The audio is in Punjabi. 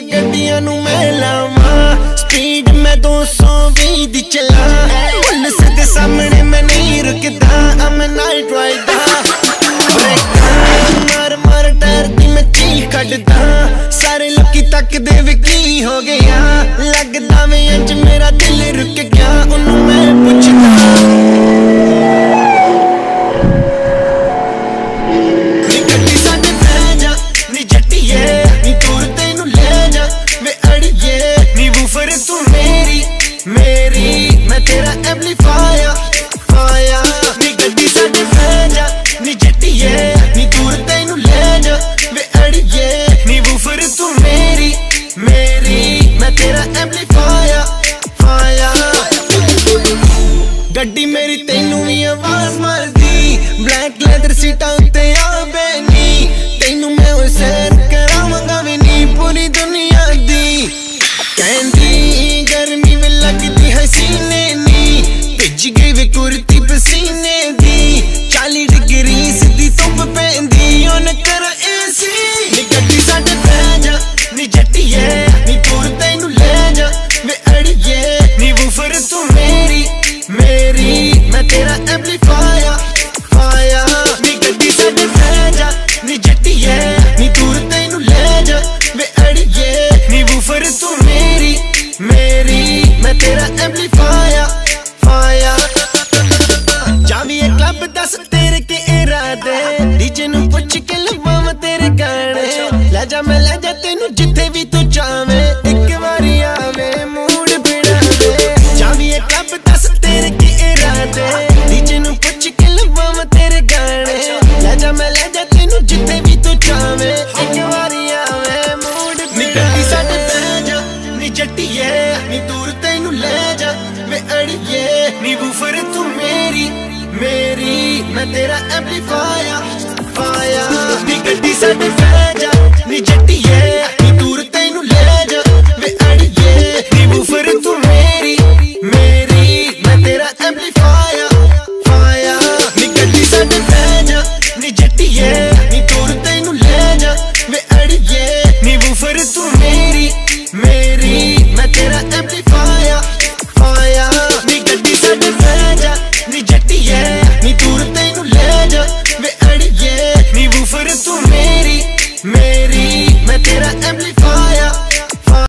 gonna get me. ਤੇਰਾ ਐਮਪਲੀਫਾਇਰ ਫਾਇਰ ਗੱਡੀ ਮੇਰੀ ਤੈਨੂੰ ਵੀ ਆਵਾਜ਼ ਮਾਰਦੀ। ਬਲੈਕ ਲੈਦਰ ਸੀਟਾਂ ਉੱਤੇ ਜੱਟੀਏ, ਨੀ ਦੂਰ ਤੈਨੂੰ ਲੈ ਜਾ, ਮੈਂ ਅੜੀਏ। ਨੀ ਬੂਫਰ ਤੂੰ ਮੇਰੀ ਮੇਰੀ, ਮੈਂ ਤੇਰਾ ਐਮਪਲੀਫਾਇਰ ਫਾਇਰ ਨੀ ਗੱਡੀ ਸਾਡੇ ਫੈ ਜਾ, ਨੀ ਜੱਟੀਏ।